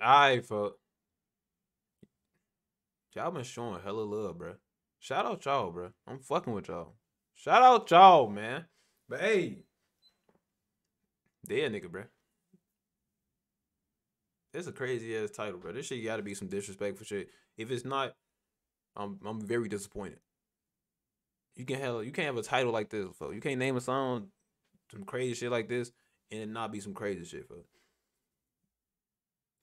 Alright, fuck. Y'all been showing hella love, bro. Shout out y'all, bro. I'm fucking with y'all. Shout out y'all, man. But hey, dead nigga, bro. It's a crazy ass title, bro. This shit gotta be some disrespectful shit. If it's not, I'm I'm very disappointed. You can have you can't have a title like this, folks. You can't name a song some crazy shit like this and it not be some crazy shit, folks.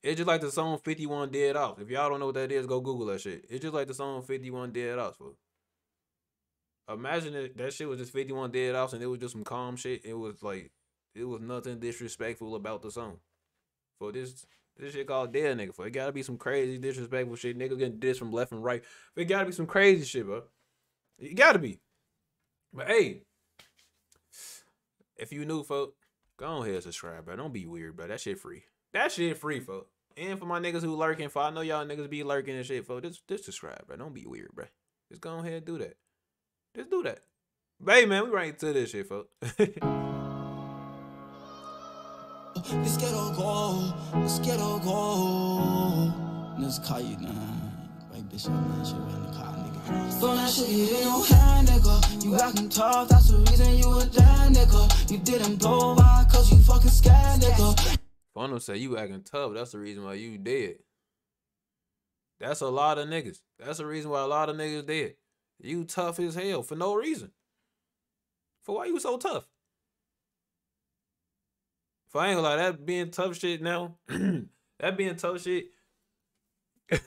It's just like the song 51 Dead Off. If y'all don't know what that is, go Google that shit. It's just like the song 51 Dead Off, folks. Imagine that that shit was just 51 Dead Off and it was just some calm shit. It was like it was nothing disrespectful about the song. For this this shit called dead nigga. For it gotta be some crazy disrespectful shit. Nigga getting dissed from left and right. It gotta be some crazy shit, bro. It gotta be. But hey, if you new, folk, go and subscribe, bro. Don't be weird, bro. That shit free. That shit free, folk. And for my niggas who lurking, for I know y'all niggas be lurking and shit, folk. Just, just subscribe, bro. Don't be weird, bro. Just go ahead and do that. Just do that. Hey, man, we right into this shit, folk. Let's get all go, let's get all go. Let's call you now. Right, bitch, shit in your hand, nigga. You acting tough, that's the reason you a dead, nigga. You didn't blow by, cause you fucking scared, nigga. Fono say you acting tough. That's the reason why you dead. That's a lot of niggas. That's the reason why a lot of niggas dead. You tough as hell for no reason. For why you so tough? If I ain't gonna lie, that being tough shit now, that being tough shit.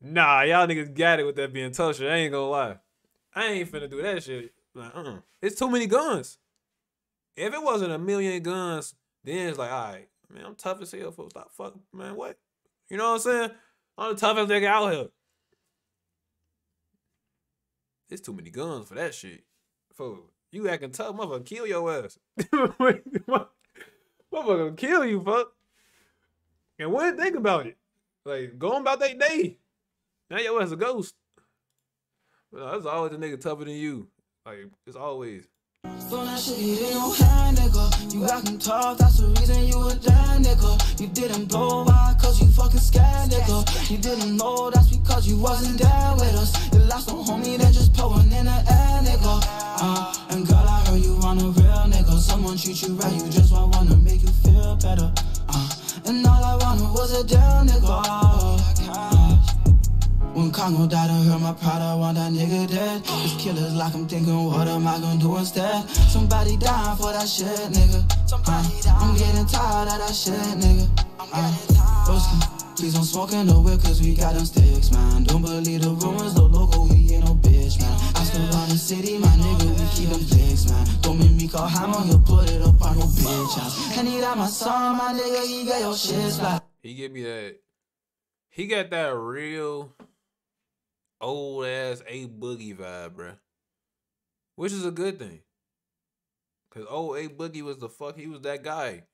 nah, y'all niggas got it with that being tough shit. I ain't gonna lie. I ain't finna do that shit. Like, uh-uh. It's too many guns. If it wasn't a million guns, then it's like, all right, man, I'm tough as hell, folks. Stop fuck, man. What? You know what I'm saying? I'm the toughest nigga out here. It's too many guns for that shit. Folks. You acting tough, motherfucker, kill your ass. motherfucker, kill you, fuck. And what think about it? Like, going about that day. Now your ass a ghost. But it's always a nigga tougher than you. Like, it's always. Throw that shit your hand, nigga. You acting tough, that's the reason you a dead, nigga. You didn't blow by, cause you fucking scared, nigga. You didn't know that's because you wasn't there with us. You lost a homie, then just put one in the air, nigga. Uh, and girl, I heard you on a real nigga. Someone treat you right, you just want wanna make you feel better. Uh, and all I wanted was a deal, nigga. Uh, when Congo died, my pride, I want that nigga dead. If killers like I'm thinking, what am I gonna do instead? Somebody dying for that shit, nigga. Uh, I'm getting tired of that shit, nigga. Uh, broski, please don't smoke in the whip, cause we got them sticks, man. Don't believe the rumors, no local, we ain't no bitch, man. I still run the city, my nigga, we keep them flicks, man. Don't make me call hammer, he'll put it up on no bitch house. And he got my son, my nigga, he got your shit splat. He give me that. He got that real old ass A Boogie vibe, bruh. Which is a good thing. Cause old A Boogie was the fuck he was that guy.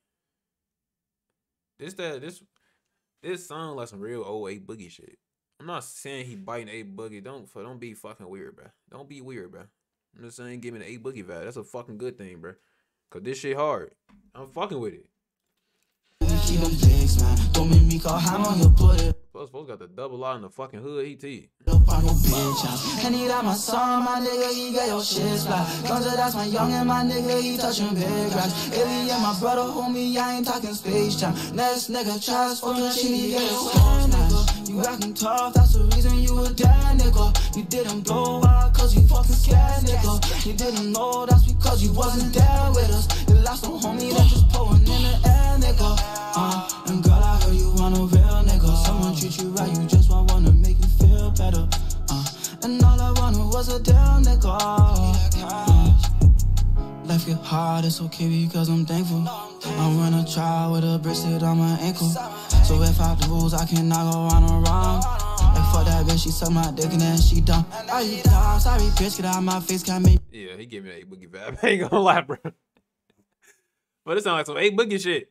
This that this this sound like some real old A Boogie shit. I'm not saying he biting A Boogie. Don't don't be fucking weird, bruh. Don't be weird, bruh. I'm just saying give me the A Boogie vibe. That's a fucking good thing, bruh. Cause this shit hard. I'm fucking with it. Keep them man. Don't make me call hammer, he'll put it Plus, folks got the double out in the fucking hood. He T. up on no bitch house. And he got my son, my nigga, he got your shit splat. Gunja, that's my youngin', my nigga, he touching big racks. And my brother, homie, I ain't talking space jam. Next nigga, tries for the shit, he get his phone, nigga. You acting tough, that's the reason you a dead nigga. You didn't blow out, cause you fucking scared, nigga. You didn't know that's because you wasn't there with us. You lost a homie hard, it's okay because I'm thankful. I'm running a trial with a bracelet on my ankle. So if I lose, I cannot go on or wrong. Like fuck that bitch, she suck my dick and then she done. Are you dumb? Sorry, bitch, get out of my face, can't make Yeah, he gave me that A Boogie vibe. I ain't gonna lie, bro. But it sound like some A Boogie shit.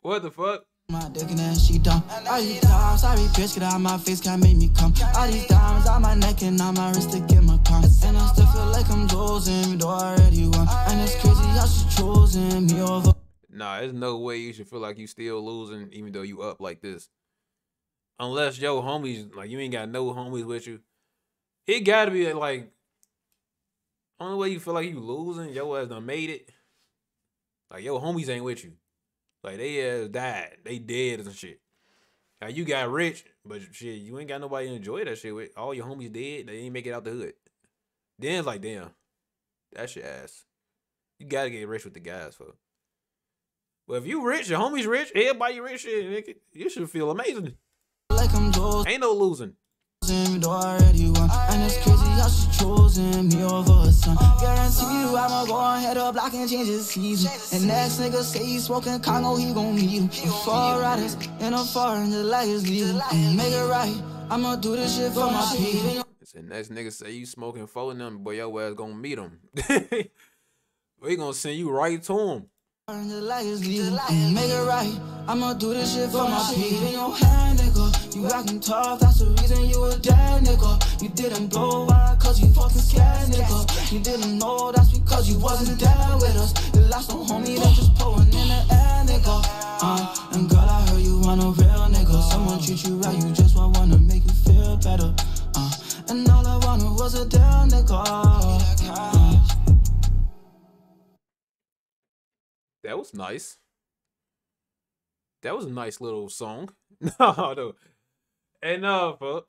What the fuck? my dick and then she done. Are you dumb? Sorry, bitch, get out of my face, can't make me come. All these diamonds on my neck and on my wrist to get my cum. And I still feel like I'm losing, though I already won. And it's crazy how she choosing me over. Nah, there's no way you should feel like you still losing even though you up like this. Unless yo homies like you ain't got no homies with you. It gotta be like only way you feel like you losing, yo ass done made it. Like yo homies ain't with you. Like they ass died. They dead and shit. Now you got rich, but shit, you ain't got nobody to enjoy that shit with. All your homies dead. They ain't make it out the hood. Then it's like, damn, that's your ass. You gotta get rich with the guys, for. Well, if you rich, your homies rich, everybody rich, shit, nigga, you should feel amazing. Like I'm Joe's Ain't no losing. I already won. And it's crazy how she choosing me over her son. Guarantee you I'ma go ahead up block and change his season. And next nigga say he smoking Congo, he gon' meet him. Four riders in a foreign, just like his leaving. Make it right, I'ma do this shit for my people. The next nigga say you smoking four of them, boy, your ass gonna meet him. we gonna send you right to him. Just like his leaving. Make it right, I'ma do this shit for my people. In your hand, nigga, you acting tough, that's the reason you a dead nigga. You didn't blow out cause you fucking scared, nigga. You didn't know that's because you wasn't there with us. You lost no homie that just pulling in the air, nigga. Uh, and girl, I heard you want a real nigga. Someone treat you right, you just want wanna was a That was nice. That was a nice little song. no, no. And uh, fuck.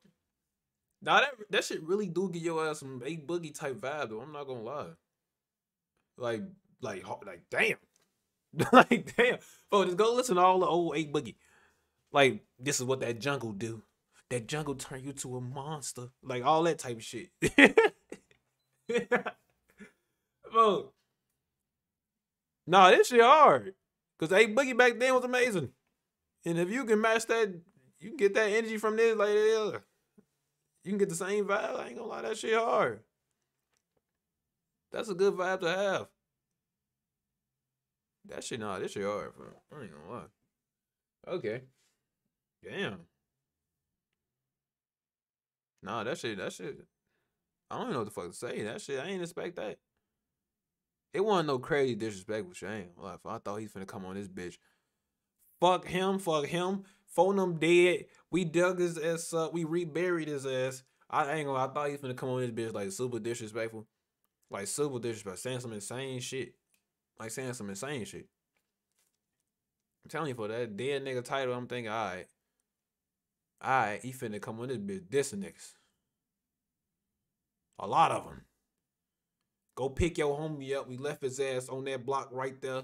Now that that shit really do give your ass some a boogie type vibe though. I'm not gonna lie. Like, like, like, damn, like, damn. Oh, just go listen to all the old A Boogie. Like, this is what that jungle do. That jungle turn you to a monster. Like all that type of shit. Bro, Nah, this shit hard. Cause A Boogie back then was amazing. And if you can match that, you can get that energy from this, like yeah. You can get the same vibe. I ain't gonna lie, that shit hard. That's a good vibe to have. That shit, nah, this shit hard, bro. I ain't gonna lie. Okay. Damn. Nah, that shit, that shit. I don't even know what the fuck to say. That shit, I ain't expect that. It wasn't no crazy disrespectful shame. Like, I thought he's finna come on this bitch. Fuck him, fuck him. Phone him dead. We dug his ass up. We reburied his ass. I ain't gonna. I thought he was finna come on this bitch like super disrespectful, like super disrespectful, saying some insane shit, like saying some insane shit. I'm telling you, for that dead nigga title, I'm thinking, all right, all right, he finna come on this bitch dissing niggas. A lot of them. Go pick your homie up. We left his ass on that block right there.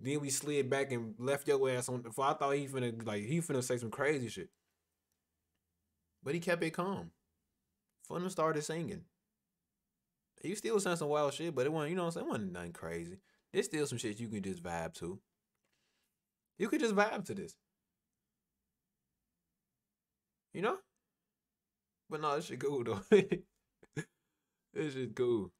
Then we slid back and left your ass on. I thought he finna like he finna say some crazy shit, but he kept it calm. Fun started singing. He still saying some wild shit, but it wasn't you know what I'm saying. It wasn't nothing crazy. There's still some shit you can just vibe to. You could just vibe to this. You know? But no, this shit cool though. this shit cool.